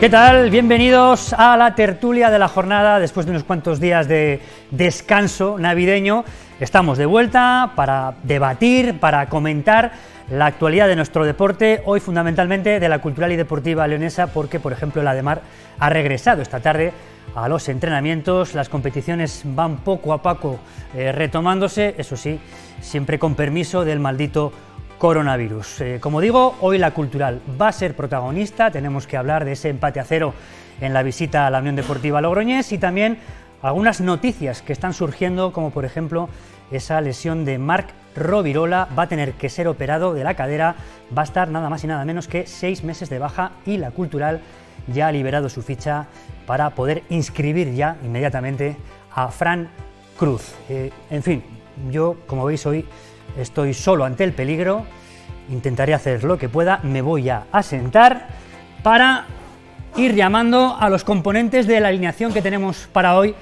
¿Qué tal? Bienvenidos a la tertulia de la jornada después de unos cuantos días de descanso navideño. Estamos de vuelta para debatir, para comentar la actualidad de nuestro deporte, hoy fundamentalmente de la cultural y deportiva leonesa, porque por ejemplo la de Mar ha regresado esta tarde a los entrenamientos, las competiciones van poco a poco eh, retomándose, eso sí, siempre con permiso del maldito coronavirus. Eh, como digo, hoy la cultural va a ser protagonista, tenemos que hablar de ese empate a cero en la visita a la Unión Deportiva Logroñés y también algunas noticias que están surgiendo, como por ejemplo esa lesión de Marc Rovirola, va a tener que ser operado de la cadera, va a estar nada más y nada menos que seis meses de baja y la cultural ya ha liberado su ficha para poder inscribir ya inmediatamente a Fran Cruz. Eh, en fin, yo, como veis hoy, estoy solo ante el peligro, intentaré hacer lo que pueda, me voy a sentar para ir llamando a los componentes de la alineación que tenemos para hoy,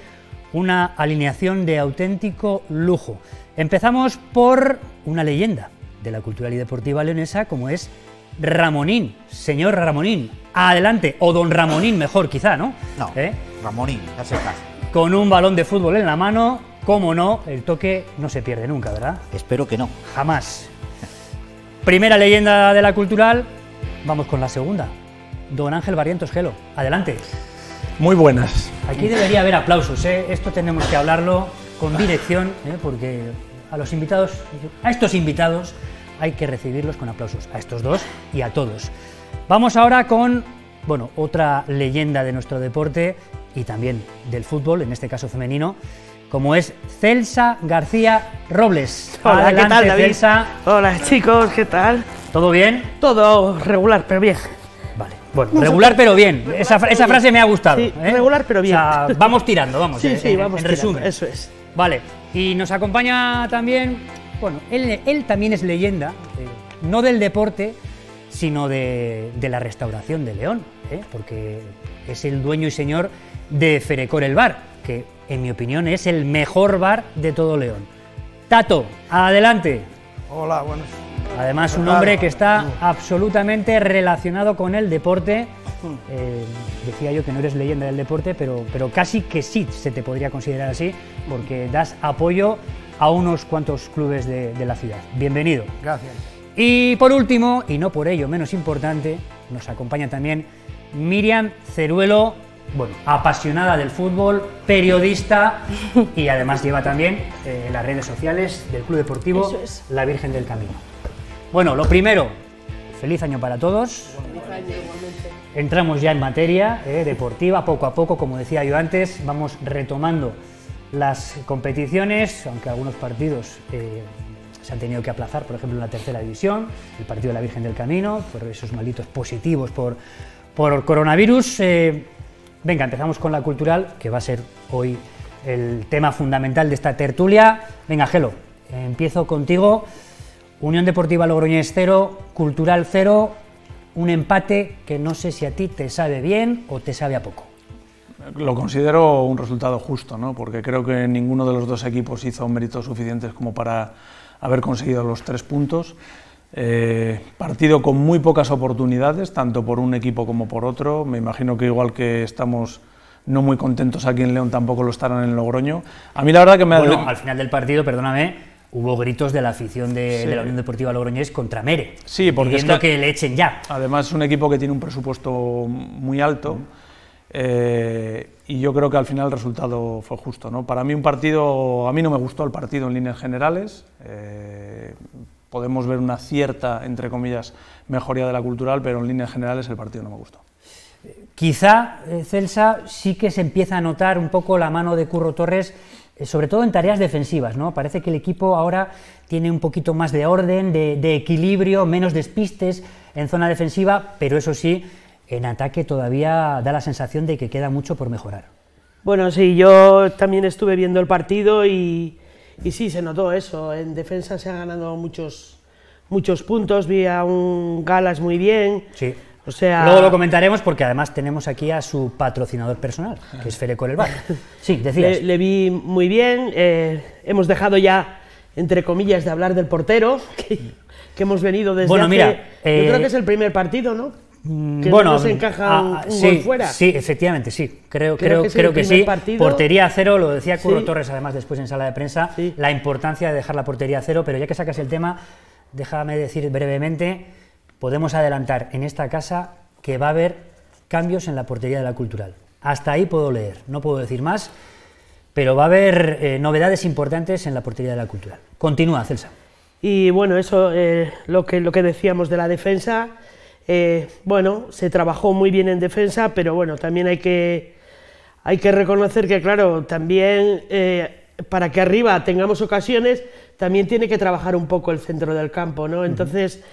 una alineación de auténtico lujo. Empezamos por una leyenda de la cultural y deportiva leonesa como es Ramonín, señor Ramonín, adelante, o don Ramonín mejor quizá, ¿no? No, ¿Eh? Ramonín, ya se está. Con un balón de fútbol en la mano, como no, el toque no se pierde nunca, ¿verdad? Espero que no. Jamás. Primera leyenda de la cultural, vamos con la segunda. Don Ángel Barrientos Gelo, adelante. Muy buenas. Aquí debería haber aplausos, ¿eh? esto tenemos que hablarlo con dirección, ¿eh? porque a los invitados, a estos invitados hay que recibirlos con aplausos, a estos dos y a todos. Vamos ahora con, bueno, otra leyenda de nuestro deporte y también del fútbol, en este caso femenino, como es Celsa García Robles. Hola, ¿qué tal, David? Celsa. Hola, chicos, ¿qué tal? ¿Todo bien? Todo regular, pero bien. Vale. Bueno, regular pero bien. Esa, esa frase me ha gustado. Sí, ¿eh? regular, pero bien. O sea, vamos tirando, vamos. Sí, eh, sí, en- vamos. En tirando, resumen. Eso es. Vale, y nos acompaña también, bueno, él, él también es leyenda, eh, no del deporte, sino de, de la restauración de León, ¿eh? porque es el dueño y señor de Ferecor el Bar, que en mi opinión es el mejor bar de todo León. Tato, adelante. Hola, buenas. Además, un hombre que está absolutamente relacionado con el deporte. Eh, decía yo que no eres leyenda del deporte, pero, pero casi que sí se te podría considerar así, porque das apoyo a unos cuantos clubes de, de la ciudad. Bienvenido. Gracias. Y por último, y no por ello menos importante, nos acompaña también Miriam Ceruelo, bueno, apasionada del fútbol, periodista y además lleva también eh, las redes sociales del Club Deportivo es. La Virgen del Camino. Bueno, lo primero, feliz año para todos. Entramos ya en materia eh, deportiva, poco a poco, como decía yo antes, vamos retomando las competiciones, aunque algunos partidos eh, se han tenido que aplazar, por ejemplo en la tercera división, el partido de la Virgen del Camino, por esos malditos positivos por, por coronavirus. Eh, venga, empezamos con la cultural, que va a ser hoy el tema fundamental de esta tertulia. Venga, Gelo, empiezo contigo. Unión Deportiva Logroñés 0, Cultural 0, un empate que no sé si a ti te sabe bien o te sabe a poco. Lo considero un resultado justo, ¿no? porque creo que ninguno de los dos equipos hizo méritos suficientes como para haber conseguido los tres puntos. Eh, partido con muy pocas oportunidades, tanto por un equipo como por otro. Me imagino que igual que estamos no muy contentos aquí en León, tampoco lo estarán en Logroño. A mí la verdad que me ha... Al final del partido, perdóname, hubo gritos de la afición de, Sí. de la Unión Deportiva Logroñés contra Mere. Sí, porque es pidiendo que- que... le echen ya. Además es un equipo que tiene un presupuesto muy alto eh, y yo creo que al final el resultado fue justo. ¿no? Para mí un partido, a mí no me gustó el partido en líneas generales. eh, podemos ver una cierta, entre comillas, mejoría de la cultural, pero en líneas generales el partido no me gustó. Quizá, eh, Celsa, sí que se empieza a notar un poco la mano de Curro Torres, eh, sobre todo en tareas defensivas, ¿no? Parece que el equipo ahora tiene un poquito más de orden, de, de equilibrio, menos despistes en zona defensiva, pero eso sí, en ataque todavía da la sensación de que queda mucho por mejorar. Bueno, sí, yo también estuve viendo el partido y, y sí, se notó eso. En defensa se han ganado muchos, muchos puntos, vi a un Galas muy bien. Sí. O sea, Luego lo comentaremos porque además tenemos aquí a su patrocinador personal, que es Ferecor el Bar. Sí, decías. le, le vi muy bien. eh, hemos dejado ya, entre comillas, de hablar del portero, que, que hemos venido desde Bueno, hace- mira, yo eh, creo que es el primer partido, ¿no? Mm, que no nos encaja un- un sí, gol fuera. Sí, efectivamente, sí. Creo, Creo creo, que creo sí. partido. Portería a cero, lo decía Curro Sí. Torres además después en sala de prensa, Sí. la importancia de dejar la portería a cero, pero ya que sacas el tema, déjame decir brevemente, podemos adelantar en esta casa que va a haber cambios en la portería de la cultural. Hasta ahí puedo leer, no puedo decir más, pero va a haber eh, novedades importantes en la portería de la cultural. Continúa, Celsa. Y bueno, eso, eh, lo, que, lo que decíamos de la defensa, eh, bueno, se trabajó muy bien en defensa, pero bueno, también hay que, hay que reconocer que, claro, también eh, para que arriba tengamos ocasiones, también tiene que trabajar un poco el centro del campo, ¿no? Entonces,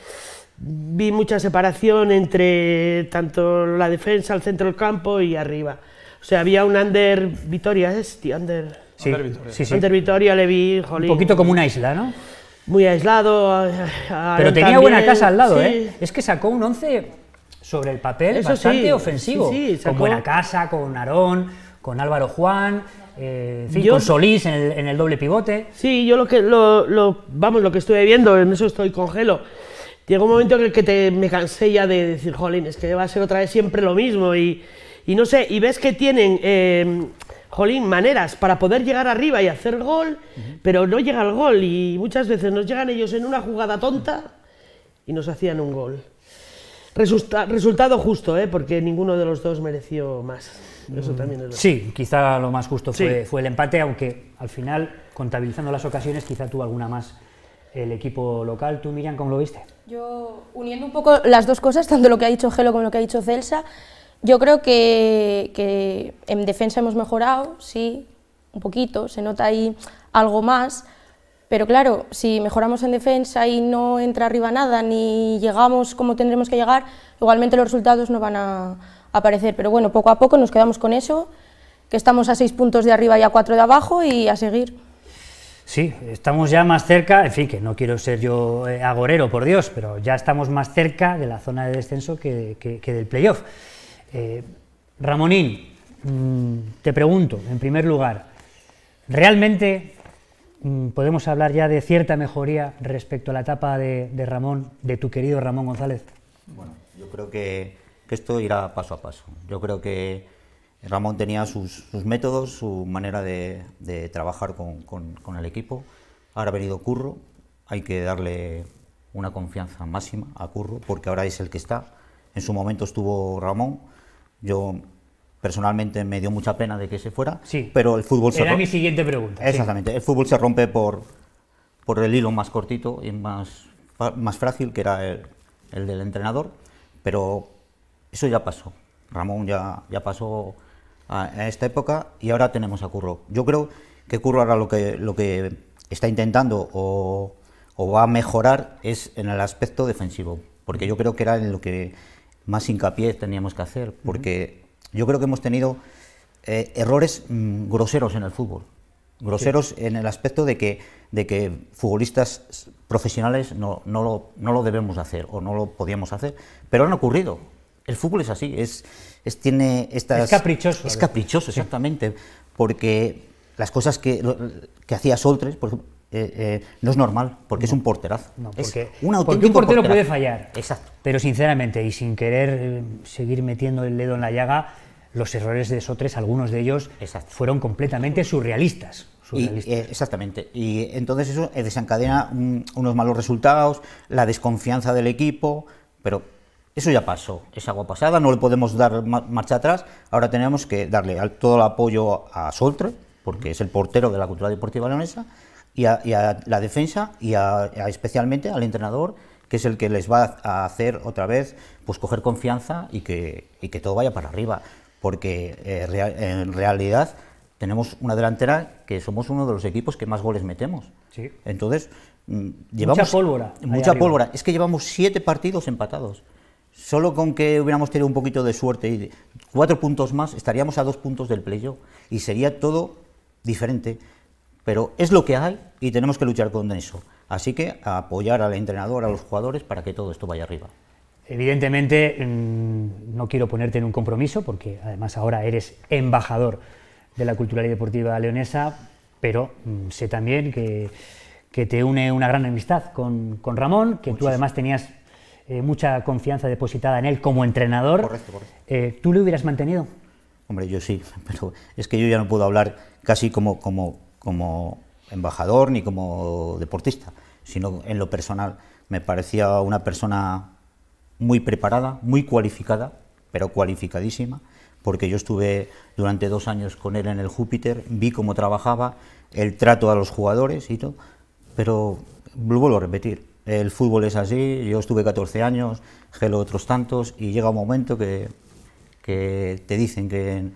vi mucha separación entre tanto la defensa, el centro del campo y arriba. O sea, había un under Vitoria, ¿es? tío? Under, Sí, Ander Vitoria. sí, sí. under Vitoria le vi, Un poquito como una isla, ¿no? Muy aislado. Pero tenía buena casa al lado, sí. ¿eh? Es que sacó un 11 sobre el papel Eso bastante sí, ofensivo. sí, con buena casa, con Aarón, con Álvaro Juan, eh, en fin, Yo- con Solís en el, en el doble pivote. Sí, yo lo que lo, lo- vamos, lo que estuve viendo, en eso estoy congelo. Llegó un momento en el que te, me cansé ya de decir, jolín, es que va a ser otra vez siempre lo mismo. Y, y no sé, y ves que tienen, eh, jolín, maneras para poder llegar arriba y hacer gol, pero no llega el gol. Y muchas veces nos llegan ellos en una jugada tonta y nos hacían un gol. Resulta- resultado justo, ¿eh? porque ninguno de los dos mereció más. Eso también es. Sí, quizá lo más justo fue, Sí. fue el empate, aunque al final, contabilizando las ocasiones, quizá tuvo alguna más el equipo local. ¿Tú, Miriam, cómo lo viste? Yo, uniendo un poco las dos cosas, tanto lo que ha dicho Gelo como lo que ha dicho Celsa, yo creo que, que en defensa hemos mejorado, sí, un poquito, se nota ahí algo más, pero claro, si mejoramos en defensa y no entra arriba nada, ni llegamos como tendremos que llegar, igualmente los resultados no van a aparecer. Pero bueno, poco a poco nos quedamos con eso, que estamos a seis puntos de arriba y a cuatro de abajo y a seguir. Sí, estamos ya más cerca, en fin, que no quiero ser yo eh, agorero, por Dios, pero ya estamos más cerca de la zona de descenso que, que- que del playoff. Eh, Ramonín, mm, te pregunto, en primer lugar, ¿realmente mm, podemos hablar ya de cierta mejoría respecto a la etapa de, Ramón, de tu querido Ramón González? Bueno, yo creo que, esto irá paso a paso. Yo creo que Ramón tenía sus, métodos, su manera de, trabajar con- con el equipo. Ahora ha venido Curro, hay que darle una confianza máxima a Curro, porque ahora es el que está. En su momento estuvo Ramón. Yo personalmente me dio mucha pena de que se fuera, Sí. pero el fútbol se Era mi siguiente pregunta. sí. Exactamente. El fútbol se rompe por, por el hilo más cortito y más, más frágil, que era el, el del entrenador, pero eso ya pasó. Ramón ya, ya pasó a, a esta época y ahora tenemos a Curro. Yo creo que Curro ahora lo que, lo que está intentando o, o va a mejorar es en el aspecto defensivo, porque yo creo que era en lo que más hincapié teníamos que hacer, porque yo creo que hemos tenido eh, errores mm, groseros en el fútbol. Groseros en el aspecto de que, de que futbolistas profesionales no, no, lo, no lo debemos hacer o no lo podíamos hacer, pero han ocurrido. El fútbol es así, es, es, tiene estas... Es caprichoso, Es caprichoso, exactamente, porque las cosas que, que hacía Soltres, por ejemplo, eh, eh, no es normal, porque es un porterazo. No, Es porque, un porque un portero porterazo. puede fallar. Exacto. Pero sinceramente, y sin querer eh, seguir metiendo el dedo en la llaga, los errores de Sotres, algunos de ellos, Exacto. fueron completamente surrealistas. Y, eh, exactamente. Y entonces eso eh, desencadena mm, unos malos resultados, la desconfianza del equipo, pero eso ya pasó, es agua pasada, no le podemos dar ma- marcha atrás. Ahora tenemos que darle todo el apoyo a Soltre, porque es el portero de la cultura deportiva leonesa, y a, y a la defensa, y a- especialmente al entrenador, que es el que les va a hacer otra vez pues coger confianza y que, y que todo vaya para arriba. Porque eh, en realidad tenemos una delantera que somos uno de los equipos que más goles metemos. Sí. Entonces, mm, llevamos. pólvora ahí Mucha pólvora. Es que llevamos siete partidos empatados. Solo con que hubiéramos tenido un poquito de suerte y cuatro puntos más, estaríamos a dos puntos del playoff. Y sería todo diferente. Pero es lo que hay y tenemos que luchar con eso. Así que a apoyar al entrenador, a los jugadores, para que todo esto vaya arriba. Evidentemente, mm, no quiero ponerte en un compromiso, porque además ahora eres embajador de la cultural y deportiva leonesa, pero mm, sé también que, que te une una gran amistad con, con Ramón, que tú además tenías eh, mucha confianza depositada en él como entrenador. Correcto, correcto. Eh, ¿Tú le hubieras mantenido? Hombre, yo sí, pero es que yo ya no puedo hablar casi como, como, como embajador ni como deportista, sino en lo personal. Me parecía una persona muy preparada, muy cualificada, pero cualificadísima, porque yo estuve durante dos años con él en el Júpiter, vi cómo trabajaba, el trato a los jugadores y todo, pero lo vuelvo a repetir, el fútbol es así, yo estuve 14 años, Gelo otros tantos, y llega un momento que, que te dicen que,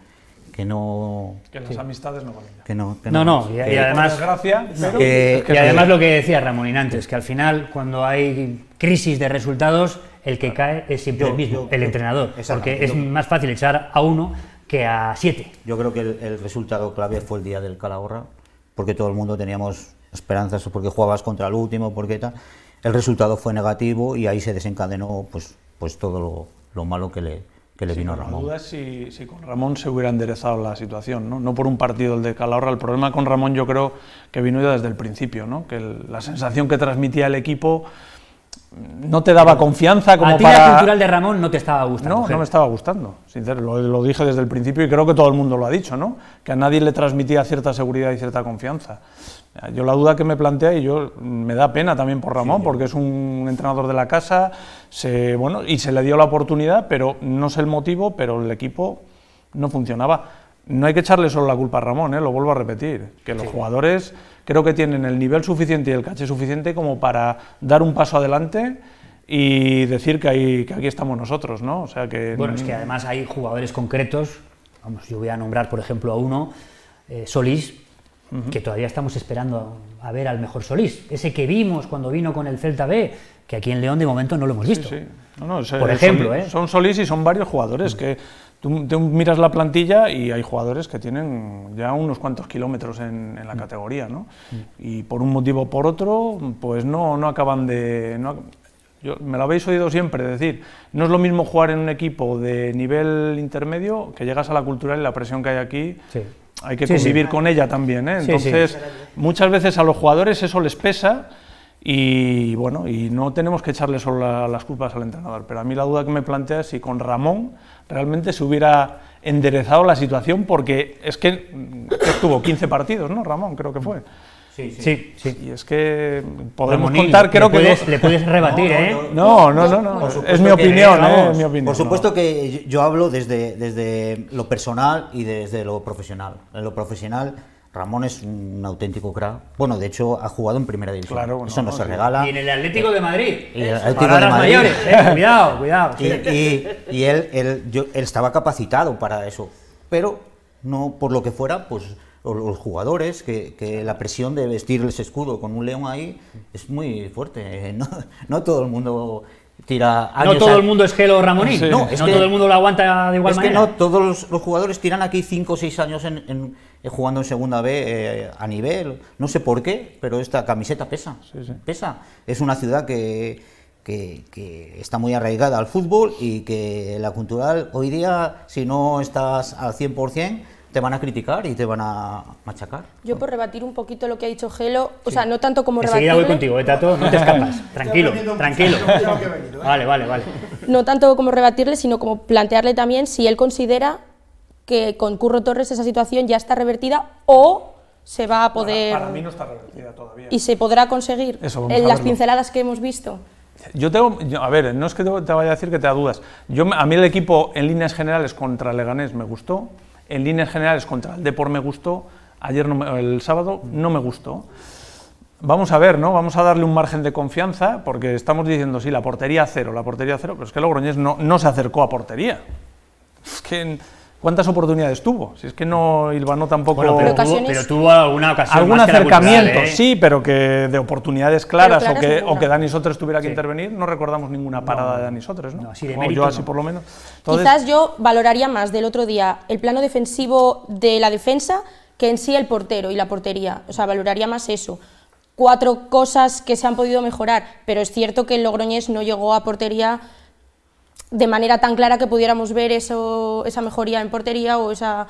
que no... Que las amistades no valen. Que no, que No, no, y, que- y además... Desgracia, pero- que- es que y además lo que decía Ramón antes, que al final cuando hay crisis de resultados, el que cae es siempre Yo- el mismo, yo- el yo- entrenador, porque es yo- más fácil echar a uno que a siete. Yo creo que el, el resultado clave fue el día del Calahorra, porque todo el mundo teníamos esperanzas, porque jugabas contra el último, porque tal. El resultado fue negativo y ahí se desencadenó pues, pues todo lo, lo malo que le, que le vino a La Ramón. duda es si, si con Ramón se hubiera enderezado la situación, ¿no? no por un partido el de Calahorra. El problema con Ramón yo creo que vino ya desde el principio, ¿no? que el- la sensación que transmitía el equipo no te daba confianza como a ti para... la cultural de Ramón no te estaba gustando. No, Ger. no me estaba gustando, sincero, lo, lo dije desde el principio y creo que todo el mundo lo ha dicho, ¿no? que a nadie le transmitía cierta seguridad y cierta confianza. Yo la duda que me plantea, y yo me da pena también por Ramón, porque es un entrenador de la casa, se, bueno, y se le dio la oportunidad, pero no sé el motivo, pero el equipo no funcionaba. No hay que echarle solo la culpa a Ramón, ¿eh? lo vuelvo a repetir, que los jugadores creo que tienen el nivel suficiente y el caché suficiente como para dar un paso adelante y decir que, ahí, que aquí estamos nosotros, ¿no? O sea que... Bueno, es que además hay jugadores concretos, vamos, yo voy a nombrar por ejemplo a uno, eh, Solís, que todavía estamos esperando a, ver al mejor Solís, ese que vimos cuando vino con el Celta B, que aquí en León de momento no lo hemos visto. Sí, no, no, es- Por son- ejemplo, ¿eh? son Solís y son varios jugadores que tú, tú miras la plantilla y hay jugadores que tienen ya unos cuantos kilómetros en, en la categoría, ¿no? Y por un motivo o por otro, pues no, no acaban de... no yo, me lo habéis oído siempre decir, no es lo mismo jugar en un equipo de nivel intermedio que llegas a la cultural y la presión que hay aquí. Sí. Hay que Sí, sí. convivir con ella también, ¿eh? Sí. Entonces, muchas veces a los jugadores eso les pesa y bueno, y no tenemos que echarle solo la- las culpas al entrenador. Pero a mí la duda que me plantea es si con Ramón realmente se hubiera enderezado la situación, porque es que, mm, que estuvo 15 partidos, ¿no? Ramón, creo que fue. Sí, sí. Sí, sí. Y es que podemos Ramonín, contar, le creo que puedes, no- le puedes rebatir, ¿eh? No, no, no, no, es mi que- opinión, vamos, ¿eh? Es mi opinión. Por supuesto no. que yo- hablo desde, desde lo personal y desde lo profesional. En lo profesional, Ramón es un auténtico crack. Bueno, de hecho, ha jugado en primera división. Claro, bueno, Eso no no, se sí. regala. Y en el Atlético de Madrid. Y el. Atlético Palabras de Madrid. mayores, ¿eh? Cuidado, cuidado. Y, y- y él, él, yo- él estaba capacitado para eso, pero no por lo que fuera, pues o- los jugadores, que, que la presión de vestir ese escudo con un león ahí es muy fuerte. No, no todo el mundo tira No años todo a- el mundo es Gelo Ramonín. Sí. No, No, es no que- todo el mundo lo aguanta de igual es que manera. no, todos los, los jugadores tiran aquí 5 o 6 años en, en- eh, jugando en segunda B eh, a nivel. No sé por qué, pero esta camiseta pesa. Pesa. Es una ciudad que, que- que está muy arraigada al fútbol y que la cultural hoy día, si no estás al 100%, te van a criticar y te van a machacar. Yo por rebatir un poquito lo que ha dicho Gelo, o sea, no tanto como Enseguida voy rebatirle, contigo, ¿eh, Tato? No te escapas. Tranquilo, tranquilo. Vale, vale, vale. no tanto como rebatirle, sino como plantearle también si él considera que con Curro Torres esa situación ya está revertida o se va a poder Para, para mí no está revertida todavía. y se podrá conseguir Eso, en las pinceladas que hemos visto. Yo tengo, yo- a ver, no es que te te vaya a decir que te da dudas. Yo, me- a mí el equipo en líneas generales contra Leganés me gustó, en líneas generales contra el Depor me gustó, ayer no el sábado no me gustó. Vamos a ver, ¿no? Vamos a darle un margen de confianza, porque estamos diciendo, sí, la portería cero, la portería cero, pero es que Logroñés no, no se acercó a portería. Es que, ¿cuántas oportunidades tuvo? Si es que no hilvanó tampoco... Bueno, pero, Pero tuvo, pero tuvo alguna ocasión. Algún más que la cultural, acercamiento, ¿eh? sí, pero que de oportunidades claras, claras o, que, o que Dani Sotres tuviera que intervenir, no recordamos ninguna parada de Dani Sotres, ¿no? no, así de O mérito yo así no. por lo menos. Entonces, Quizás yo valoraría más del otro día el plano defensivo de la defensa que en sí el portero y la portería. O sea, valoraría más eso. Cuatro cosas que se han podido mejorar, pero es cierto que el Logroñés no llegó a portería de manera tan clara que pudiéramos ver eso, esa mejoría en portería o esa...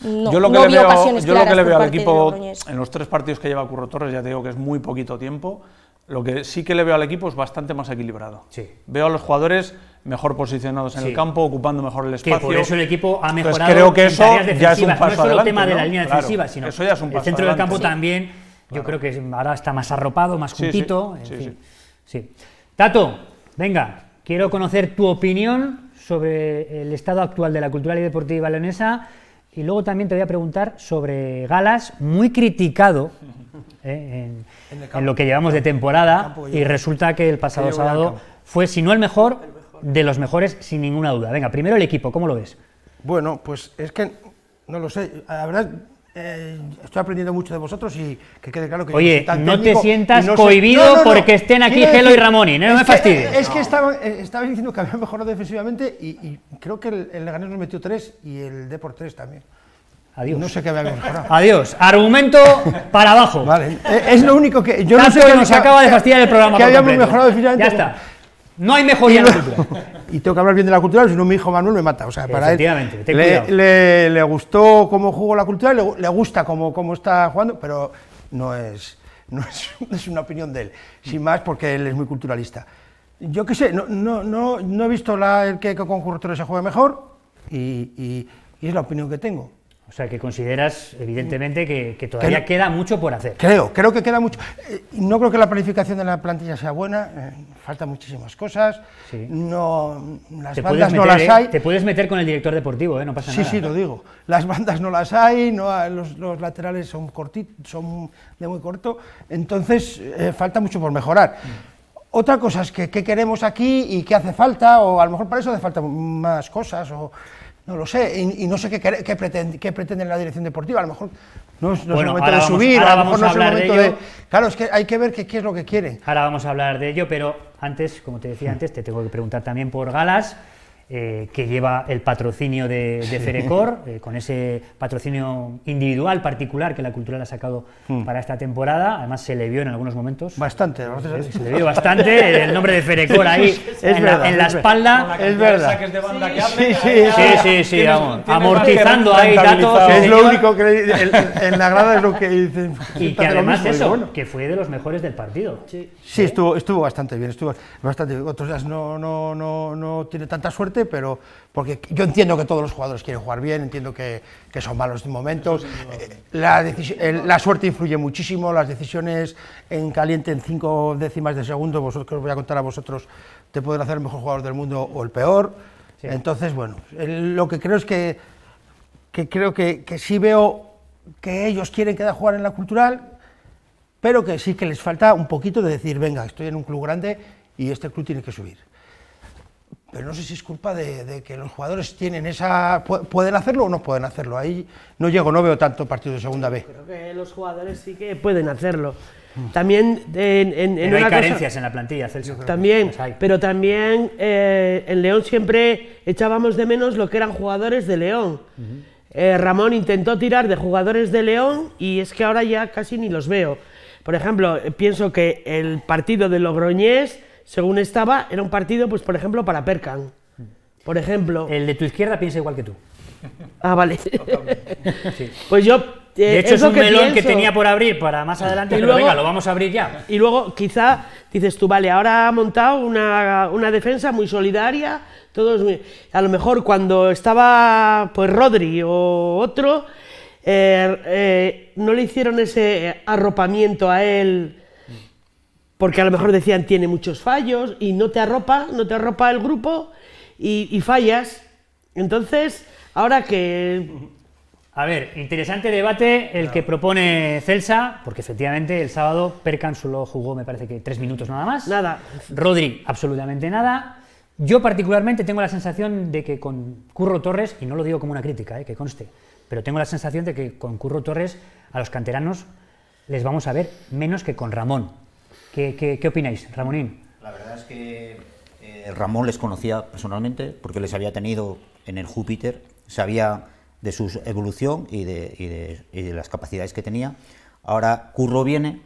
No, yo lo que no le veo, ocasiones yo lo que claras le por veo al equipo en los tres partidos que lleva Curro Torres, ya te digo que es muy poquito tiempo, Lo que sí que le veo al equipo es bastante más equilibrado. Sí. Veo a los jugadores mejor posicionados en Sí. el campo, ocupando mejor el Que espacio. por eso el equipo ha mejorado creo que en eso ya es un defensivas. paso no es solo adelante, tema de la línea Claro, defensiva, sino eso ya es un el paso centro del campo también. Yo creo que ahora está más arropado, más Sí, sí. juntito. en Sí, fin. Sí. Tato, venga, quiero conocer tu opinión sobre el estado actual de la cultural y deportiva leonesa y luego también te voy a preguntar sobre Galas, muy criticado eh, en, en lo que llevamos de temporada y resulta que el pasado sábado fue, si no el mejor, de los mejores sin ninguna duda. Venga, primero el equipo, ¿cómo lo ves? Bueno, pues es que no lo sé. La verdad, eh, estoy aprendiendo mucho de vosotros y que quede claro que Oye, tan no te sientas no sé- cohibido porque estén aquí Quiero Gelo y Ramón, y no me es que- fastidies. Es que estaba, eh, estabais diciendo que había mejorado defensivamente y, y creo que el, el Leganés nos metió tres y el D por tres también. Adiós. No sé qué había mejorado. Adiós. Argumento para abajo. Vale, eh, es lo único que yo no sé qué nos que- acaba de que- fastidiar el programa. Que habíamos completo. mejorado definitivamente. Ya está. No hay mejoría en la cultura. y tengo que hablar bien de la cultura, si no mi hijo Manuel me mata. O sea, para él ten le, le- le gustó cómo jugó la cultura, le, le gusta cómo, cómo está jugando, pero no es, no es, es una opinión de él, sin más porque él es muy culturalista. Yo qué sé, no, no, no, no he visto la, el que, que con Curro se juegue mejor y, y- y es la opinión que tengo. O sea, que consideras, evidentemente, que, que todavía queda mucho por hacer. Creo, creo que queda mucho. eh, No creo que la planificación de la plantilla sea buena, eh, faltan muchísimas cosas, Sí. no, las Te bandas no las ¿eh? hay. te puedes meter con el director deportivo, ¿eh? no pasa Sí, nada. sí, lo digo. Las bandas no las hay, no los, los laterales son cortitos, son de muy corto, entonces falta mucho por mejorar. Otra cosa es que qué queremos aquí y qué hace falta, o a lo mejor para eso hace falta más cosas, o no lo sé, y, y no sé qué, pretende, qué pretende la dirección deportiva, a lo mejor no es, no es Bueno, el momento de vamos- subir, a lo mejor no es el de momento de... Claro, es que hay que ver qué, qué es lo que quieren. Ahora vamos a hablar de ello, pero antes, como te decía antes, te tengo que preguntar también por Galas, eh, que lleva el patrocinio de, de Ferecor, eh, con ese patrocinio individual, particular, que la cultural ha sacado para esta temporada. Además, se le vio en algunos momentos. Bastante. Se le vio bastante el nombre de Ferecor ahí en, la, verdad, en la es espalda. Es verdad. De banda que Sí, sí, Sí, ya sí, sí, tienes- vamos, tienes amortizando ahí datos. es lo único que en, en la grada es lo que dicen. Y que además eso, bueno. que fue de los mejores del partido. Sí, estuvo, estuvo bastante bien, estuvo bastante bien. Otros días no, no, no, no tiene tanta suerte, pero porque yo entiendo que todos los jugadores quieren jugar bien, entiendo que, que son malos de momento. Eh, La, decisi- el- la suerte influye muchísimo, las decisiones en caliente en cinco décimas de segundo, vosotros que os voy a contar a vosotros, te pueden hacer el mejor jugador del mundo o el peor. Entonces, bueno, el- lo que creo es que, que creo que, que sí veo que ellos quieren quedar a jugar en la cultural, pero que sí que les falta un poquito de decir, venga, estoy en un club grande y este club tiene que subir. Pero no sé si es culpa de, de que los jugadores tienen esa... pu- ¿Pueden hacerlo o no pueden hacerlo? Ahí no llego, no veo tanto partido de segunda B. Creo que los jugadores sí que pueden hacerlo. También en, en- hay cosa- carencias en la plantilla, Celso. También, pero también eh, en León siempre echábamos de menos lo que eran jugadores de León. Eh, Ramón intentó tirar de jugadores de León y es que ahora ya casi ni los veo. Por ejemplo, eh, pienso que el partido de Logroñés, según estaba, era un partido, pues por ejemplo, para Percan. Por ejemplo. El de tu izquierda piensa igual que tú. Ah, vale. Pues yo. eh, De hecho, es, un melón que tenía por abrir para más adelante, Y pero luego- venga, lo vamos a abrir ya. Y luego quizá dices tú, vale, ahora ha montado una, una defensa muy solidaria, todos muy- a lo mejor cuando estaba pues Rodri o otro, eh, eh, no le hicieron ese arropamiento a él, porque a lo mejor decían tiene muchos fallos y no te arropa, no te arropa el grupo y, y fallas. Entonces, ahora que A ver, interesante debate el que propone Celsa, porque efectivamente el sábado Perkan solo jugó, me parece que tres minutos nada más. nada, Rodri, absolutamente nada. Yo particularmente tengo la sensación de que con Curro Torres, y no lo digo como una crítica, eh, que conste, pero tengo la sensación de que con Curro Torres a los canteranos les vamos a ver menos que con Ramón. ¿Qué, qué- qué opináis, Ramonín? La verdad es que eh, Ramón les conocía personalmente porque les había tenido en el Júpiter, sabía de su evolución y de, y de- y de las capacidades que tenía. Ahora Curro viene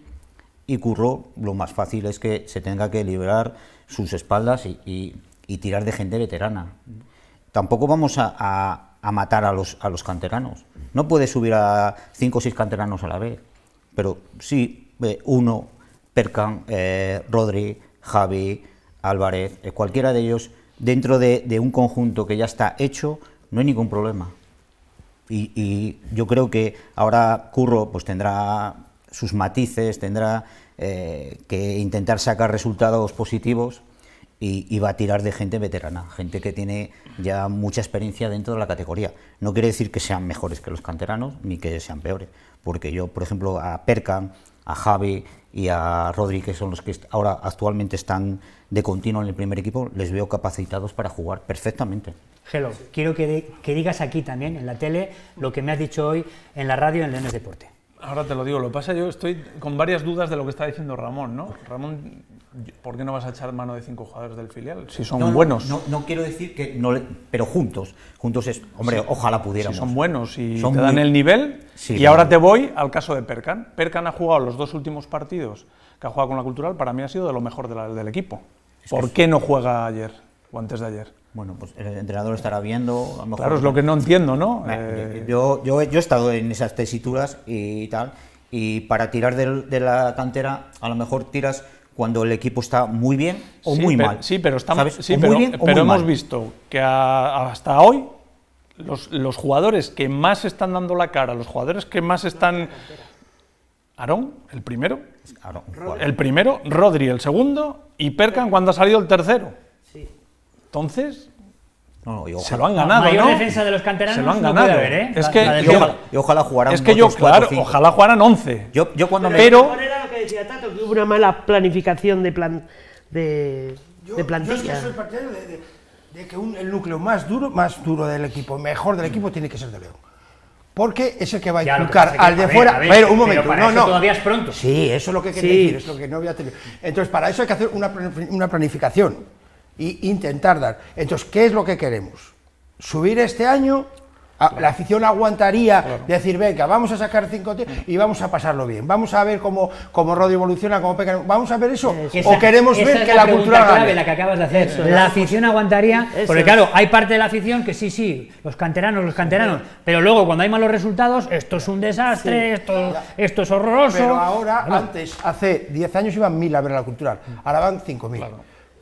y Curro lo más fácil es que se tenga que liberar sus espaldas y, y- y tirar de gente veterana. Tampoco vamos a, a- a matar a los, a los canteranos. No puede subir a cinco o seis canteranos a la vez, pero sí uno Perkan, eh, Rodri, Javi, Álvarez, eh, cualquiera de ellos, dentro de, un conjunto que ya está hecho, no hay ningún problema. Y, y yo creo que ahora Curro pues tendrá sus matices, tendrá eh, que intentar sacar resultados positivos y, y va a tirar de gente veterana, gente que tiene ya mucha experiencia dentro de la categoría. No quiere decir que sean mejores que los canteranos ni que sean peores, porque yo, por ejemplo, a Perkan, a Javi y a Rodri, que son los que ahora actualmente están de continuo en el primer equipo, les veo capacitados para jugar perfectamente. Gelo, quiero que, de- que digas aquí también, en la tele, lo que me has dicho hoy en la radio en Leones Deporte. Ahora te lo digo, lo pasa yo estoy con varias dudas de lo que está diciendo Ramón, ¿no? Ramón, ¿por qué no vas a echar mano de cinco jugadores del filial? Si son No, no, buenos. No, no quiero decir que no, le- pero juntos, juntos es, hombre, ojalá Si pudiéramos. son buenos y Son te dan muy- el nivel. Sí, y claro. ahora te voy al caso de Perkan. Perkan ha jugado los dos últimos partidos que ha jugado con la Cultural, para mí ha sido de lo mejor de la- del equipo. ¿Por qué no juega ayer o antes de ayer? Bueno, pues el entrenador estará viendo. A lo mejor- Claro, es lo que no entiendo, ¿no? Eh, yo, yo, yo he estado en esas tesituras y tal, y para tirar del- de, la cantera, a lo mejor tiras cuando el equipo está muy bien o sí, muy pero- mal. Sí, pero, estamos, ¿sabes? sí, pero, muy bien pero muy hemos mal. visto que a- hasta hoy los, los jugadores que más están dando la cara, los jugadores que más están... Aarón, el primero, jugador. el primero, Rodri el segundo y Perkan cuando ha salido el tercero. Entonces, No, no, y se ojalá, lo han ganado, Mayor ¿no? defensa de los canteranos Se lo han no ganado. puede haber, ¿eh? Es La- que la y ojalá, y ojalá jugaran es que yo, claro, ojalá jugaran 11. Yo, yo cuando me. Pero- Pero decía Tato, que hubo una mala planificación de plan de, Yo, de yo plantilla. es que soy partidario de, de- de que un- el núcleo más duro, más duro del equipo, mejor del equipo, tiene que ser de León. Porque es el que va a inculcar al de a ver, fuera. a ver, pero un pero momento, para no, eso no. todavía es pronto. Sí, eso es lo que quería Sí. decir, es lo que no había tenido. Entonces, para eso hay que hacer una, una planificación e intentar dar. Entonces, ¿qué es lo que queremos? Subir este año. La afición aguantaría decir, venga, vamos a sacar cinco tíos y vamos a pasarlo bien. Vamos a ver cómo, cómo Rodri evoluciona, cómo Peca. Vamos a ver eso. Esa- o queremos esa ver es que la, cultura clave, gane. la que acabas de hacer. la afición aguantaría, Eso porque es. claro, hay parte de la afición que sí, sí, los canteranos, los canteranos, pero luego cuando hay malos resultados, esto es un desastre, esto, esto es horroroso. Pero ahora, Bueno, antes, hace 10 años iban 1.000 a ver a la cultural, ahora van 5.000.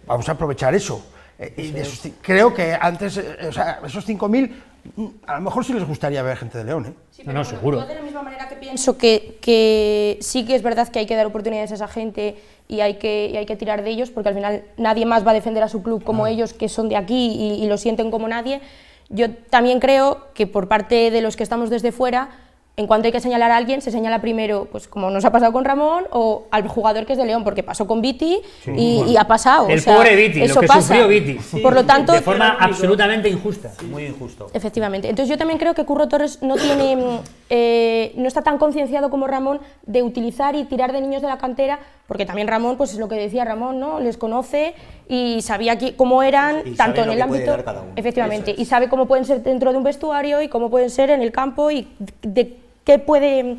Vamos a aprovechar eso. Eh, y de esos ci- creo que antes, eh, o sea, esos 5.000, mm, a lo mejor sí les gustaría ver gente de León. ¿eh? Sí, No, pero no, bueno, seguro. Yo de la misma manera que pienso que, que sí que es verdad que hay que dar oportunidades a esa gente y hay, que, y hay que tirar de ellos, porque al final nadie más va a defender a su club como ellos, que son de aquí y, y lo sienten como nadie. Yo también creo que por parte de los que estamos desde fuera, en cuanto hay que señalar a alguien, se señala primero, pues como nos ha pasado con Ramón, o al jugador que es de León, porque pasó con Viti y, y ha pasado. el o sea, pobre Viti, lo eso que pasa. sufrió Viti. Por lo tanto, de forma absolutamente injusta. Muy injusto. Efectivamente. Entonces yo también creo que Curro Torres no tiene, mm, eh, no está tan concienciado como Ramón de utilizar y tirar de niños de la cantera, porque también Ramón, pues es lo que decía Ramón, ¿no? Les conoce y sabía que- cómo eran Y sabe tanto en lo el que puede ámbito, dar cada uno. efectivamente, y sabe cómo pueden ser dentro de un vestuario y cómo pueden ser en el campo y de qué puede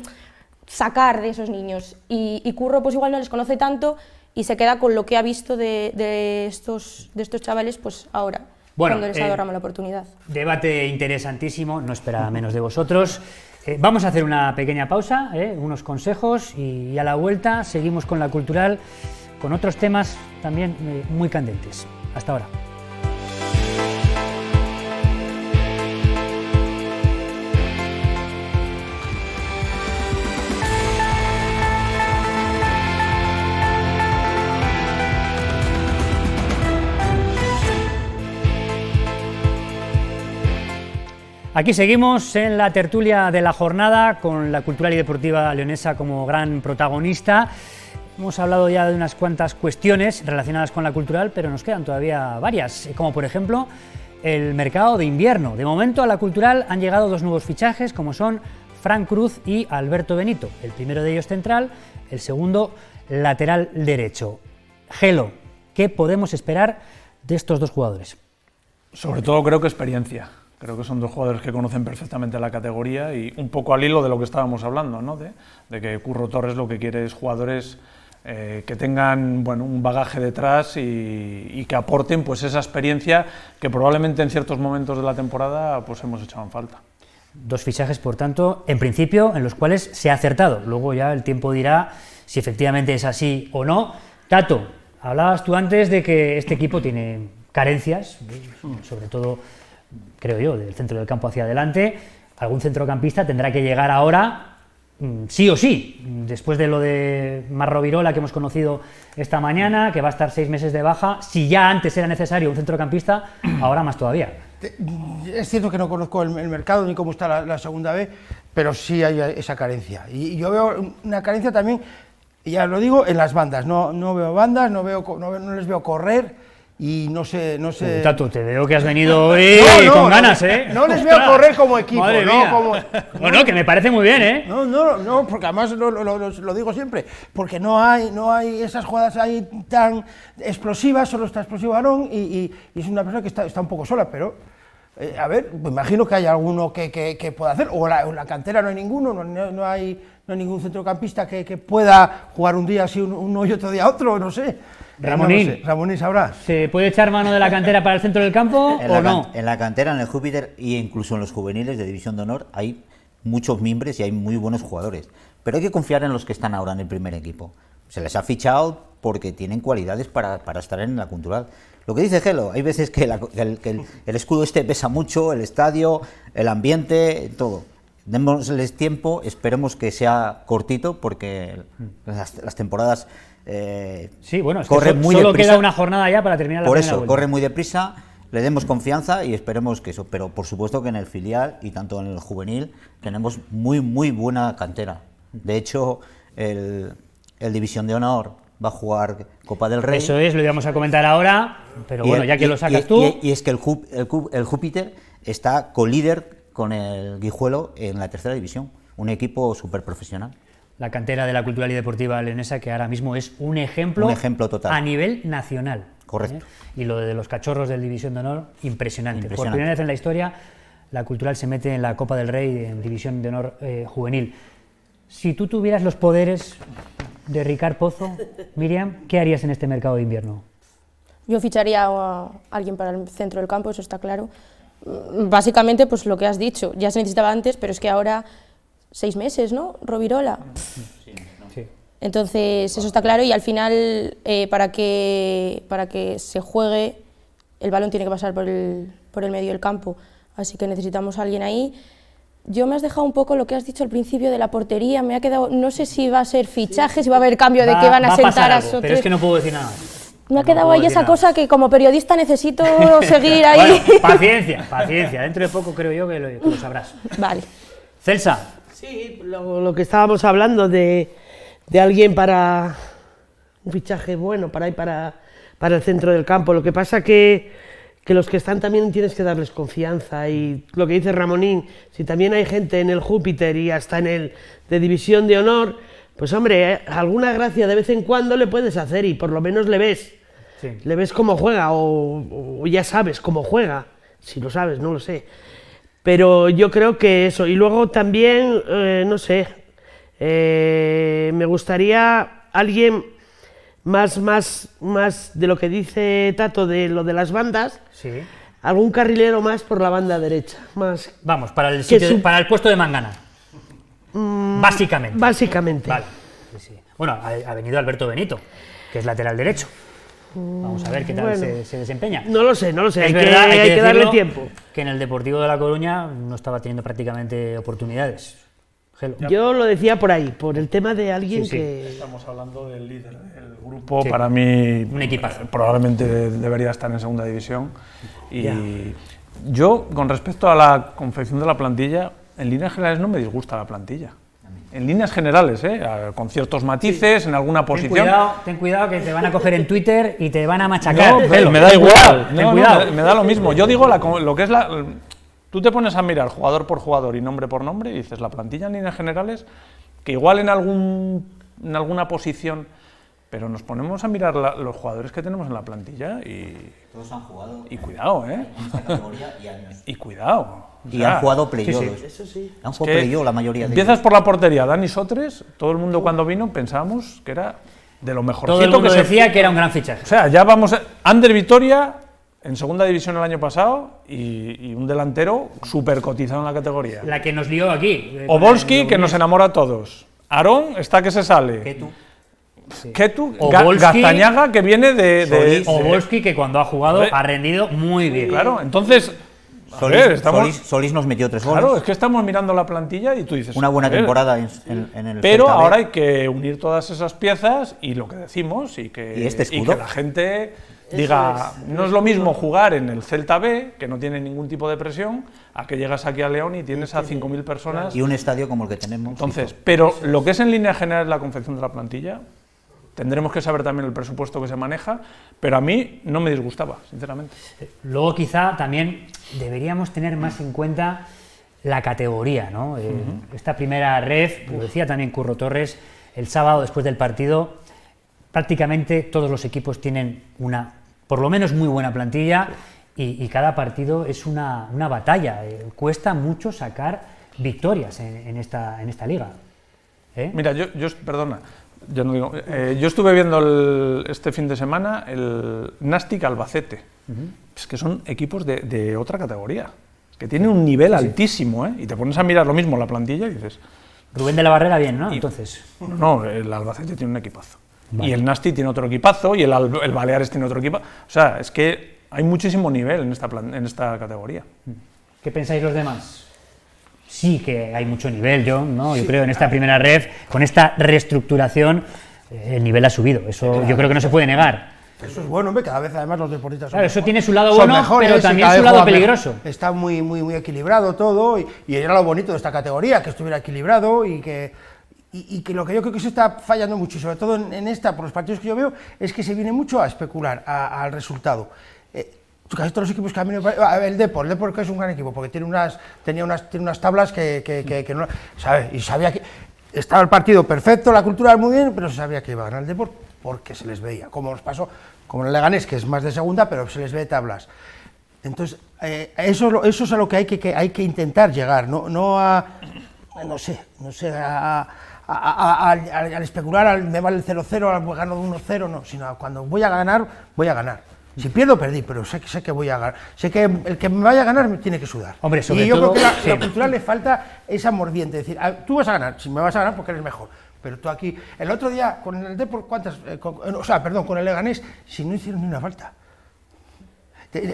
sacar de esos niños. Y, y Curro, pues igual no les conoce tanto y se queda con lo que ha visto de, de estos, de estos chavales, pues ahora, Bueno, cuando les eh, la oportunidad. Debate interesantísimo, no esperaba menos de vosotros. Eh, vamos a hacer una pequeña pausa, eh, unos consejos y, a la vuelta seguimos con la cultural, con otros temas también eh, muy candentes. Hasta ahora. Aquí seguimos en la tertulia de la jornada con la cultural y deportiva leonesa como gran protagonista. Hemos hablado ya de unas cuantas cuestiones relacionadas con la cultural, pero nos quedan todavía varias, como por ejemplo el mercado de invierno. De momento a la cultural han llegado dos nuevos fichajes, como son Frank Cruz y Alberto Benito. El primero de ellos central, el segundo lateral derecho. Gelo, ¿qué podemos esperar de estos dos jugadores? Sobre todo creo que experiencia. Creo que son dos jugadores que conocen perfectamente la categoría y un poco al hilo de lo que estábamos hablando, ¿no? de, de que Curro Torres lo que quiere es jugadores eh, que tengan bueno, un bagaje detrás y, y, que aporten pues, esa experiencia que probablemente en ciertos momentos de la temporada pues, hemos echado en falta. Dos fichajes, por tanto, en principio, en los cuales se ha acertado. Luego ya el tiempo dirá si efectivamente es así o no. Tato, hablabas tú antes de que este equipo tiene carencias, sobre todo, creo yo, del centro del campo hacia adelante. Algún centrocampista tendrá que llegar ahora mm, sí o sí, después de lo de Marrovirola que hemos conocido esta mañana, que va a estar seis meses de baja, si ya antes era necesario un centrocampista, ahora más todavía. Es cierto que no conozco el, mercado ni cómo está la, segunda vez, pero sí hay esa carencia. Y, yo veo una carencia también, ya lo digo, en las bandas. No, no veo bandas, no, veo, no, les veo correr y no sé, no sé. Tato, te veo que has venido hoy con ganas, ¿eh? No les veo correr como equipo, no como. Bueno, que me parece muy bien, ¿eh? No, no, no, porque además lo, lo, digo siempre, porque no hay, no hay esas jugadas ahí tan explosivas, solo está explosivo Aarón y, y, es una persona que está, está un poco sola, pero eh, a ver, me imagino que hay alguno que, que, pueda hacer, o la, en la cantera no hay ninguno, no, no, hay, no hay ningún centrocampista que, pueda jugar un día así uno y otro día otro, no sé. Ramonín, eh, Ramonín sabrás. ¿Se puede echar mano de la cantera para el centro del campo o no? En la cantera, en el Júpiter e incluso en los juveniles de División de Honor hay muchos miembros y hay muy buenos jugadores. Pero hay que confiar en los que están ahora en el primer equipo. Se les ha fichado porque tienen cualidades para, para estar en la cultural. Lo que dice Gelo, hay veces que, el, escudo este pesa mucho, el estadio, el ambiente, todo. Démosles tiempo, esperemos que sea cortito, porque las, temporadas eh, sí, bueno, es que muy solo queda una jornada ya para terminar la Por eso, corre muy deprisa, le demos confianza y esperemos que eso. Pero por supuesto que en el filial y tanto en el juvenil tenemos muy, muy buena cantera. De hecho, el, el División de Honor va a jugar Copa del Rey. Eso es, lo íbamos a comentar ahora, pero bueno, ya que lo sacas tú. Y, es que el, el, Júpiter está colíder con el Guijuelo en la tercera división, un equipo súper profesional. La cantera de la cultural y deportiva leonesa, que ahora mismo es un ejemplo, un ejemplo total. a nivel nacional. Correcto. ¿eh? Y lo de los cachorros del División de Honor, impresionante. Por primera vez en la historia, la cultural se mete en la Copa del Rey en División de Honor eh, juvenil. Si tú tuvieras los poderes de Ricard Pozo, Miriam, ¿qué harías en este mercado de invierno? Yo ficharía a alguien para el centro del campo, eso está claro. Básicamente, pues lo que has dicho, ya se necesitaba antes, pero es que ahora seis meses, ¿no? Rovirola. Sí, Entonces, eso está claro y al final, eh, para, que, para que se juegue, el balón tiene que pasar por el, por el medio del campo. Así que necesitamos a alguien ahí yo me has dejado un poco lo que has dicho al principio de la portería, me ha quedado, no sé si va a ser fichaje, si va a haber cambio de que van a, sentar a, Pero es que no puedo decir nada. Me ha quedado ahí esa cosa que como periodista necesito seguir ahí. paciencia, paciencia, dentro de poco creo yo que lo, sabrás. Vale. Celsa. Sí, lo, que estábamos hablando de, de, alguien para un fichaje bueno, para, para, para el centro del campo. Lo que pasa que que los que están también tienes que darles confianza. Y lo que dice Ramonín, si también hay gente en el Júpiter y hasta en el de División de Honor, pues hombre, eh, alguna gracia de vez en cuando le puedes hacer y por lo menos le ves. Le ves cómo juega o, ya sabes cómo juega. Si lo sabes, no lo sé. Pero yo creo que eso. Y luego también, eh, no sé, eh, me gustaría alguien más, más, más de lo que dice Tato de lo de las bandas, sí. algún carrilero más por la banda derecha. Más Vamos, para el, para el puesto de Mangana. Mm, básicamente. Básicamente. Vale. Bueno, ha, venido Alberto Benito, que es lateral derecho. Vamos a ver qué tal se, desempeña. No lo sé, no lo sé. hay, que, hay que darle tiempo. Que en el Deportivo de La Coruña no estaba teniendo prácticamente oportunidades. Yo lo decía por ahí, por el tema de alguien que... Estamos hablando del líder del grupo, para mí Un equipazo. probablemente debería estar en segunda división. Y yo, con respecto a la confección de la plantilla, en líneas generales no me disgusta la plantilla. En líneas generales, ¿eh? con ciertos matices, en alguna posición. Ten cuidado, ten cuidado, que te van a coger en Twitter y te van a machacar. No, me da igual, ten cuidado. me, da lo mismo. Yo digo lo que es la, Tú te pones a mirar jugador por jugador y nombre por nombre y dices, la plantilla en líneas generales, que igual en, algún, en alguna posición, pero nos ponemos a mirar los jugadores que tenemos en la plantilla y... Todos han jugado. Y cuidado, ¿eh? y, cuidado. y han jugado play Eso sí. Han jugado play la mayoría de Empiezas por la portería, Dani Sotres, todo el mundo cuando vino pensábamos que era de lo mejor. Todo el mundo que decía que era un gran fichaje. O sea, ya vamos... A... Ander Vitoria en segunda división el año pasado y, y un delantero súper cotizado en la categoría. La que nos lió aquí. Obolski, que nos enamora a todos. Aarón está que se sale. ¿Qué tú? Obolski. Gaztañaga, que viene de... de- Solís. que cuando ha jugado ha rendido muy bien. Claro, entonces... Solís, ver, estamos- Solís- Solís nos metió tres goles. Claro, es que estamos mirando la plantilla y tú dices... Una buena ver, temporada en, en- en el Pero Celta B. ahora hay que unir todas esas piezas y lo que decimos y que, ¿Y este que la gente diga, no es lo mismo jugar en el Celta B, que no tiene ningún tipo de presión, a que llegas aquí a León y tienes a 5.000 personas. Y un estadio como el que tenemos. Entonces, pero lo que es en línea general la confección de la plantilla, tendremos que saber también el presupuesto que se maneja, pero a mí no me disgustaba, sinceramente. Luego quizá también deberíamos tener más en cuenta la categoría, ¿no? Eh, Esta primera red, lo decía también Curro Torres, el sábado después del partido, prácticamente todos los equipos tienen una, por lo menos muy buena plantilla y, y cada partido es una, una batalla. Eh, cuesta mucho sacar victorias en, en esta, en esta liga. ¿eh? Mira, yo, yo perdona, yo, no digo, eh, yo estuve viendo el- este fin de semana el Nastic Albacete. Es que son equipos de, de otra categoría, que tienen un nivel altísimo, ¿eh? Y te pones a mirar lo mismo la plantilla y dices, Rubén de la Barrera, bien, ¿no? Entonces, no, el Albacete tiene un equipazo. Y el Nastic tiene otro equipazo y el, el Baleares tiene otro equipazo. O sea, es que hay muchísimo nivel en esta, plan- en esta categoría. ¿Qué pensáis los demás? Sí que hay mucho nivel, yo, ¿no? yo creo, en esta primera red, con esta reestructuración, eh, el nivel ha subido. Eso yo creo que no se puede negar. Eso es bueno, hombre, cada vez además los deportistas son Claro, eso tiene su lado bueno, mejores pero también su lado peligroso. Está muy, muy, muy equilibrado todo y, y era lo bonito de esta categoría, que estuviera equilibrado y que, y, y que lo que yo creo que se está fallando mucho, y sobre todo en, en esta, por los partidos que yo veo, es que se viene mucho a especular al resultado. Eh, casi todos los equipos que a mí me el Depor, el Depor que es un gran equipo, porque tiene unas, tenía unas, tiene unas tablas que, que, que- no, ¿sabes? Y sabía que estaba el partido perfecto, la cultura muy bien, pero se sabía que iba a ganar el Depor porque se les veía, como nos pasó como el Leganés, que es más de segunda, pero se les ve tablas. Entonces, eh, eso, eso es a lo que hay que, hay que intentar llegar, no, no a, no sé, no sé, a, a- a- al, especular, al, me vale el 0-0, al gano de 1-0, no, sino a cuando voy a ganar, voy a ganar. Si pierdo, perdí, pero sé, que- sé que voy a ganar. Sé que el que me vaya a ganar me tiene que sudar. Hombre, sobre y yo todo- creo que la, sí. la cultural le falta esa mordiente, decir, "Ah, tú vas a ganar, si me vas a ganar porque eres mejor. Pero tú aquí, el otro día con el Depor, ¿cuántas? eh, con- eh, o sea, perdón, con el Leganés, si no hicieron ni una falta.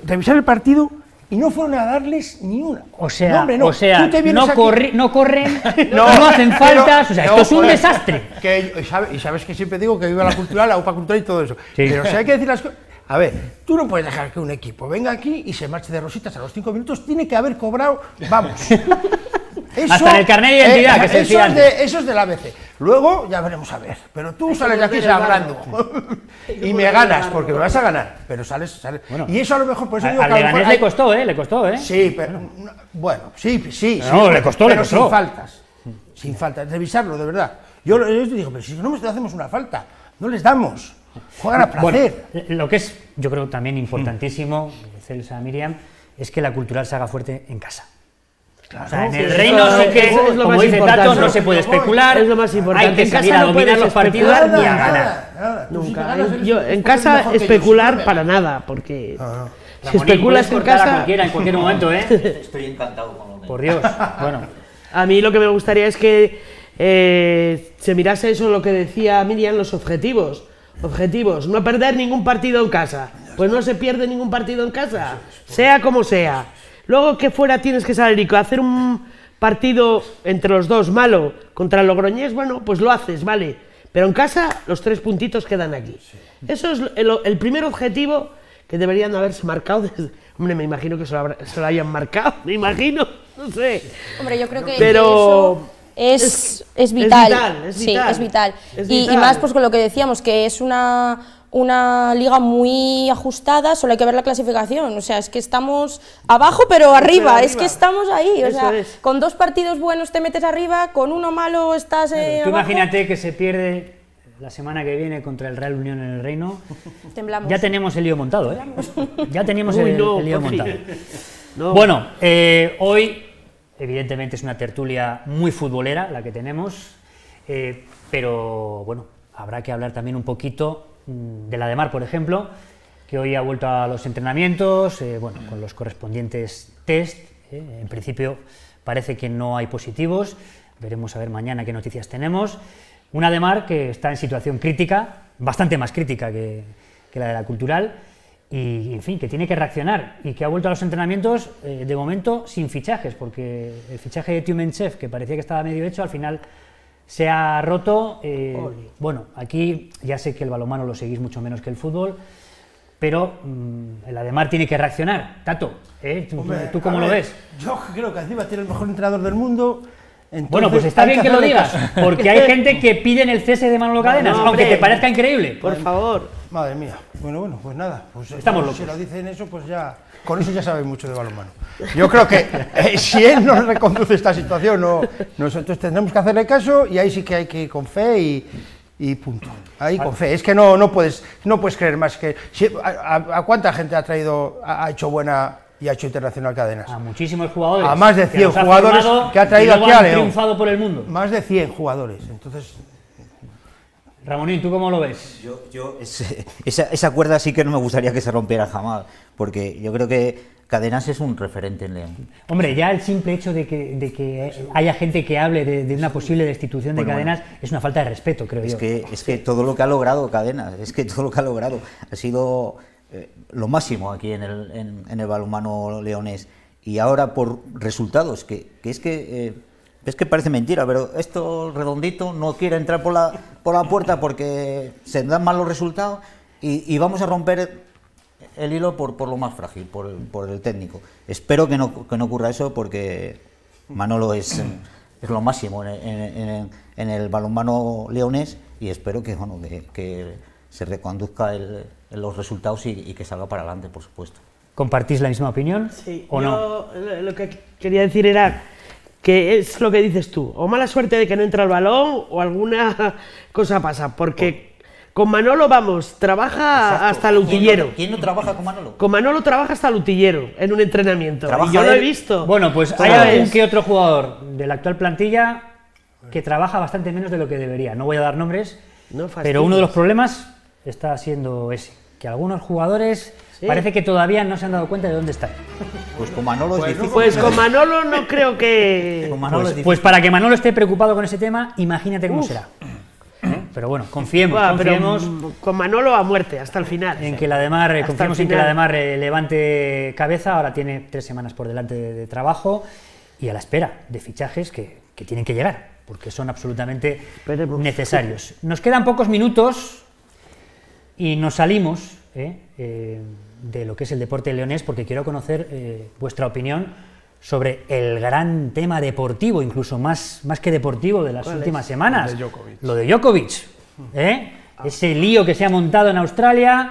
Revisar el partido y no fueron a darles ni una. O sea, No, hombre, no. o sea Tú te vienes no, corri- no corren, no, hacen faltas, o sea, esto es un joder, desastre. que- y, sabe- y sabes que siempre digo que viva la cultural, la UPA cultural y todo eso. Sí. Pero si hay que decir las cosas. A ver, tú no puedes dejar que un equipo venga aquí y se marche de rositas a los cinco minutos, tiene que haber cobrado, vamos. Eso, Hasta en el carnet de identidad, que se eso, es de, eso es del ABC. Luego ya veremos a ver. Pero tú sales de aquí sangrando. y me ganas, porque me vas a ganar. Pero sales, sales. y eso a lo mejor, por eso A- digo al que a mejor le costó, ¿eh? Le costó, ¿eh? Sí, pero no, bueno, sí, sí, sí. No, le costó, le pero costó. sin faltas. Sin faltas, revisarlo, de verdad. Yo, yo les digo, pero si no hacemos una falta, no les damos. Juegan a Bueno, placer. lo que es, yo creo, también importantísimo, Celsa Miriam, es que la cultural se haga fuerte en casa. o sea, en sí, el eso reino sí que, es lo como más dice. Tato, no se puede especular. Es lo más importante. Hay que En casa salir a no dominar los partidos especular y a nada. ganar. nada. Tú si Nunca. ganas, Yo, en casa yo, especular sí, para nada, porque no. si Ramón, especulas en cortar a casa, cualquiera en cualquier momento, ¿eh? Estoy encantado con lo de... Por Dios. Bueno, a mí lo que me gustaría es que eh, se mirase eso, lo que decía Miriam, los objetivos. Objetivos, no perder ningún partido en casa. Pues no se pierde ningún partido en casa, sea como sea. Luego que fuera tienes que salir y hacer un partido entre los dos malo contra el Logroñés, bueno, pues lo haces, vale. Pero en casa los tres puntitos quedan aquí. Eso es el, el primer objetivo que deberían haberse marcado. desde- Hombre, me imagino que se lo, habrá- se lo hayan marcado, me imagino, no sé. Hombre, yo creo que, Pero es, es- es vital. es vital, es Sí, es vital. Es Y, más pues con lo que decíamos, que es una, una liga muy ajustada, solo hay que ver la clasificación. O sea, es que estamos abajo pero arriba, es arriba. que estamos ahí. O sea, es. con dos partidos buenos te metes arriba, con uno malo estás eh, tú abajo. imagínate que se pierde la semana que viene contra el Real Unión en el Reino. Temblamos. Ya tenemos el lío montado, ¿eh? Ya teníamos Uy, el, no, el lío montado. No. Bueno, eh, hoy evidentemente es una tertulia muy futbolera la que tenemos, eh, pero bueno, habrá que hablar también un poquito mm, de la de Mar, por ejemplo, que hoy ha vuelto a los entrenamientos, eh, bueno, con los correspondientes test. eh, en principio parece que no hay positivos. Veremos a ver mañana qué noticias tenemos. Una de Mar que está en situación crítica, bastante más crítica que, que la de la cultural, y en fin, que tiene que reaccionar y que ha vuelto a los entrenamientos eh, de momento sin fichajes, porque el fichaje de Tiumenchev, que parecía que estaba medio hecho, al final se ha roto. eh, bueno, aquí ya sé que el balonmano lo seguís mucho menos que el fútbol, pero mm, el Ademar tiene que reaccionar. Tato, ¿eh? ¿Tú, Hombre, tú cómo lo ver, ves? Yo creo que encima tiene el mejor entrenador del mundo. Bueno, pues está bien que lo digas, porque hay gente que piden el cese de Manolo Cadenas, no, aunque hombre. te parezca increíble. Por favor. Madre mía. Bueno, bueno, pues nada. Pues, Estamos si locos. lo dicen eso, pues ya. Con eso ya saben mucho de balonmano. Yo creo que eh, si él no reconduce esta situación, no, nosotros tendremos que hacerle caso y ahí sí que hay que ir con fe y, y punto. Ahí con fe. Es que no, no, puedes, no puedes creer más que. si- a, a- a cuánta gente ha traído, ha ha hecho buena y ha hecho internacional cadenas? A muchísimos jugadores. A más de que 100 los ha jugadores que ha traído y luego aquí a León. triunfado por el mundo. Más de 100 jugadores. Entonces, Ramonín, ¿tú cómo lo ves? Yo, yo ese- esa, esa cuerda sí que no me gustaría que se rompiera jamás, porque yo creo que Cadenas es un referente en León. Hombre, ya el simple hecho de que, de que haya gente que hable de, de una posible destitución de Bueno, cadenas es una falta de respeto, creo Es yo. que, es que todo lo que ha logrado Cadenas, es que todo lo que ha logrado ha sido eh, lo máximo aquí en el, en, en el balonmano leonés. Y ahora por resultados, que, que es que eh, es que parece mentira, pero esto redondito no quiere entrar por la, por la puerta porque se dan malos resultados y, y vamos a romper el hilo por, por lo más frágil, por el, por el técnico. Espero que no, que no ocurra eso porque Manolo es, es lo máximo en, en- en- en el balonmano leonés y espero que, bueno, que, que se reconduzca el- los resultados y, y que salga para adelante, por supuesto. ¿Compartís la misma opinión Sí, o no? yo lo- lo que quería decir era que es lo que dices tú, o mala suerte de que no entra el balón o alguna cosa pasa, porque con Manolo, vamos, trabaja hasta el ¿Quién no- utillero. ¿Quién no trabaja con Manolo? Con Manolo trabaja hasta el utillero en un entrenamiento. Y yo lo he visto. Bueno, pues hay algún que otro jugador de la actual plantilla que trabaja bastante menos de lo que debería. No voy a dar nombres, No pero uno de los problemas está siendo ese, que algunos jugadores Sí. parece que todavía no se han dado cuenta de dónde están. Pues con Manolo es difícil. Pues con Manolo no creo que... Con Manolo es Pues, difícil. pues para que Manolo esté preocupado con ese tema, imagínate cómo será. Pero bueno, confiemos, confiemos con Manolo a muerte, hasta el final. en que la de Mar, Hasta confiemos en que la final. de Mar eh, levante cabeza. Ahora tiene tres semanas por delante de, de trabajo y a la espera de fichajes que, que tienen que llegar, porque son absolutamente Esperemos. necesarios. Nos quedan pocos minutos y nos salimos eh, eh, de lo que es el deporte leonés porque quiero conocer eh, vuestra opinión sobre el gran tema deportivo, incluso más, más que deportivo de las ¿Cuál últimas es? semanas. Lo de Djokovic. Lo de Djokovic. ¿eh? Ese lío que se ha montado en Australia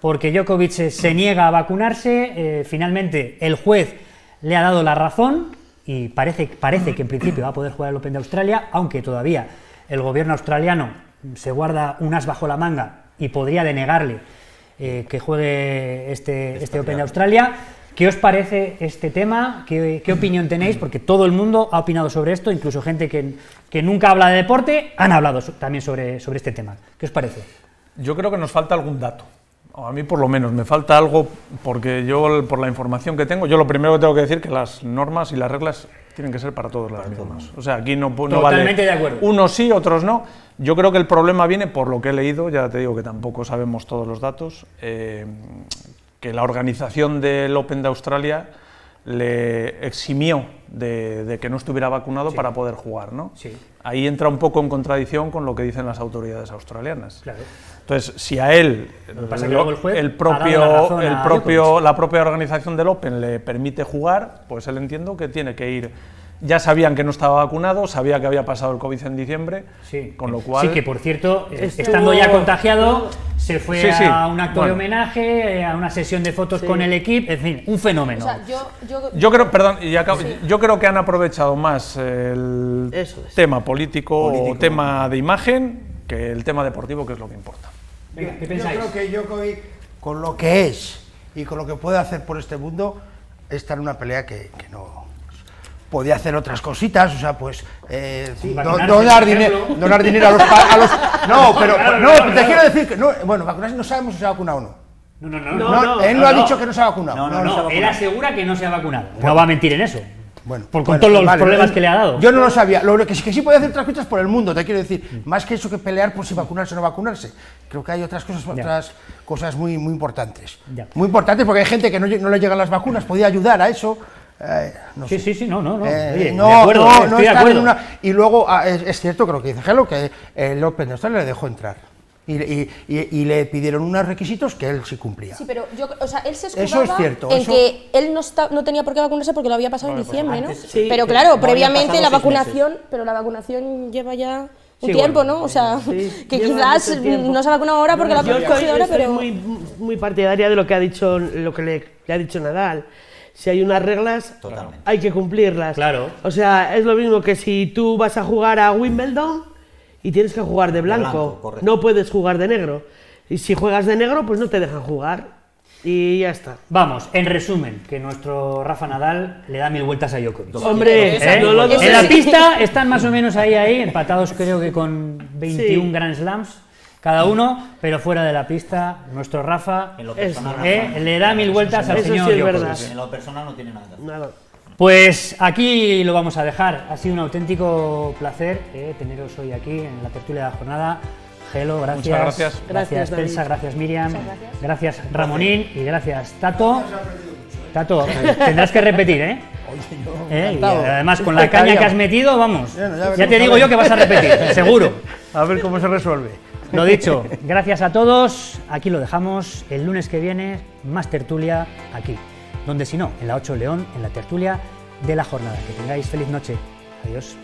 porque Djokovic se, se niega a vacunarse. eh, finalmente el juez le ha dado la razón y parece, parece que en principio va a poder jugar el Open de Australia, aunque todavía el gobierno australiano se guarda un as bajo la manga y podría denegarle eh, que juegue este, este Open de Australia. ¿Qué os parece este tema? ¿Qué, qué opinión tenéis? Porque todo el mundo ha opinado sobre esto, incluso gente que, que nunca habla de deporte, han hablado so- también sobre, sobre este tema. ¿Qué os parece? Yo creo que nos falta algún dato. O a mí por lo menos me falta algo porque yo por la información que tengo, yo lo primero que tengo que decir que las normas y las reglas tienen que ser para todos las mismas. O sea, aquí no, no vale Totalmente de acuerdo. unos sí, otros no. Yo creo que el problema viene por lo que he leído, ya te digo que tampoco sabemos todos los datos, eh, que la organización del Open de Australia le eximió de, de que no estuviera vacunado para poder jugar, ¿no? Sí. Ahí entra un poco en contradicción con lo que dicen las autoridades australianas. Claro. Entonces, si a él pasa que el juez el el propio, la propia organización del Open le permite jugar, pues él entiendo que tiene que ir. Ya sabían que no estaba vacunado, sabía que había pasado el COVID en diciembre, Sí. con lo cual Sí, que por cierto, eh, Estuvo- estando ya contagiado, se fue Sí, sí. a un acto de homenaje, eh, a una sesión de fotos Sí. con el equipo, en fin, un fenómeno. O sea, yo, yo, Yo creo, perdón, y acabo- yo creo que han aprovechado más el es. tema político, Político. o tema de imagen que el tema deportivo, que es lo que importa. Venga, ¿qué Yo creo que Djokovic, con lo que es y con lo que puede hacer por este mundo, está en una pelea que, que no. Podía hacer otras cositas, o sea, pues. eh, donar, dinero, donar dinero a los, pa- a los- No, pero. no, te quiero decir que. No, bueno, vacunarse no sabemos si se ha vacunado o no. No, no, no. No, él no, no, ha dicho que no se ha vacunado. No, no, no. Él asegura que no se ha vacunado. No va a mentir en eso. Bueno, Por con bueno, todos los vale, problemas eh, que le ha dado. Yo no lo sabía. Lo que sí, que sí puede hacer otras cosas por el mundo, te quiero decir. Más que eso que pelear por si vacunarse o no vacunarse. Creo que hay otras cosas, otras cosas muy, muy importantes. Ya. Muy importantes porque hay gente que no le llegan las vacunas, podía ayudar a eso. Eh, no Sí, sé. sí, sí, no, no, no. Eh, Oye, no, de acuerdo, no, eh, no estoy de acuerdo. en una. Y luego, ah, es, es cierto, creo que dice Gelo, que el Open de Australia le dejó entrar. Y, y- y- y le pidieron unos requisitos que él sí cumplía. Sí, pero yo, o sea, él se Eso escudaba es cierto, en eso- que él no, está- no tenía por qué vacunarse porque lo había pasado en diciembre, ¿no? antes- Sí, pero que claro, no previamente la vacunación, pero la vacunación lleva ya un Sí, tiempo, bueno, ¿no? O sea, Sí, que quizás no se ha vacunado ahora porque lo ha Yo cogido estoy, ahora, estoy pero muy, muy partidaria de lo que ha dicho, lo que le, le ha dicho Nadal. Si hay unas reglas, Totalmente. hay que cumplirlas. Claro. O sea, es lo mismo que si tú vas a jugar a Wimbledon y tienes que jugar de blanco, blanco, no puedes jugar de negro. Y si juegas de negro, pues no te dejan jugar. Y ya está. Vamos, en resumen, que nuestro Rafa Nadal le da mil vueltas a Djokovic. Hombre, ¿Eh? no lo en la pista están más o menos ahí, ahí, empatados creo que con 21 Sí. Grand Slams cada uno, pero fuera de la pista, nuestro Rafa En lo Es- personal, eh, le da mil vueltas al sí señor es Djokovic. verdad. en lo personal no tiene nada. Nada. Pues aquí lo vamos a dejar. Ha sido un auténtico placer eh, teneros hoy aquí en la tertulia de la jornada. Gelo, gracias. Muchas gracias. Gracias. Celsa, gracias Miriam. Gracias. Gracias Ramonín y gracias Tato. Tato, tendrás que repetir, ¿eh? Eh, y además con la caña que has metido, vamos. Bueno, ya te digo yo que vas a repetir, seguro. A ver cómo se resuelve. Lo dicho, gracias a todos. Aquí lo dejamos. El lunes que viene, más tertulia aquí. Donde si no, en la 8 León, en la tertulia de la jornada. Que tengáis feliz noche. Adiós.